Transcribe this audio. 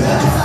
Yeah.